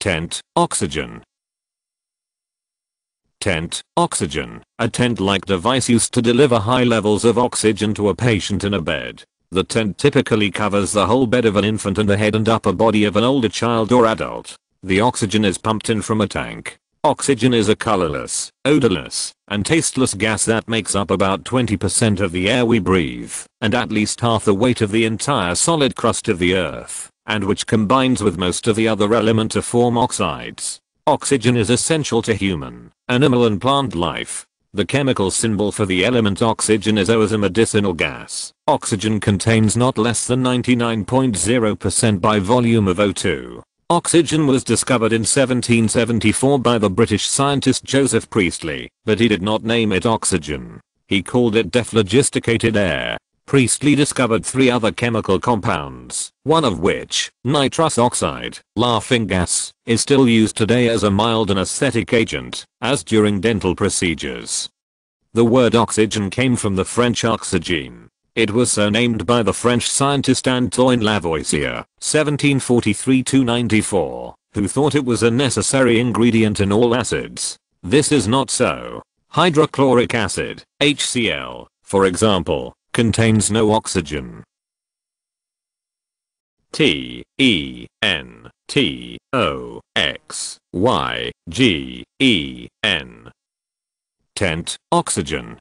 Tent, oxygen. Tent, oxygen, a tent-like device used to deliver high levels of oxygen to a patient in a bed. The tent typically covers the whole bed of an infant and the head and upper body of an older child or adult. The oxygen is pumped in from a tank. Oxygen is a colorless, odorless, and tasteless gas that makes up about 20% of the air we breathe, and at least half the weight of the entire solid crust of the earth, and which combines with most of the other element to form oxides. Oxygen is essential to human, animal and plant life. The chemical symbol for the element oxygen is O as a medicinal gas. Oxygen contains not less than 99.0% by volume of O2. Oxygen was discovered in 1774 by the British scientist Joseph Priestley, but he did not name it oxygen. He called it dephlogisticated air. Priestley discovered three other chemical compounds, one of which, nitrous oxide, laughing gas, is still used today as a mild anesthetic agent, as during dental procedures. The word oxygen came from the French oxygene. It was so named by the French scientist Antoine Lavoisier, 1743-94, who thought it was a necessary ingredient in all acids. This is not so. Hydrochloric acid, HCl, for example, contains no oxygen. T E N T O X Y G E N Tent, oxygen,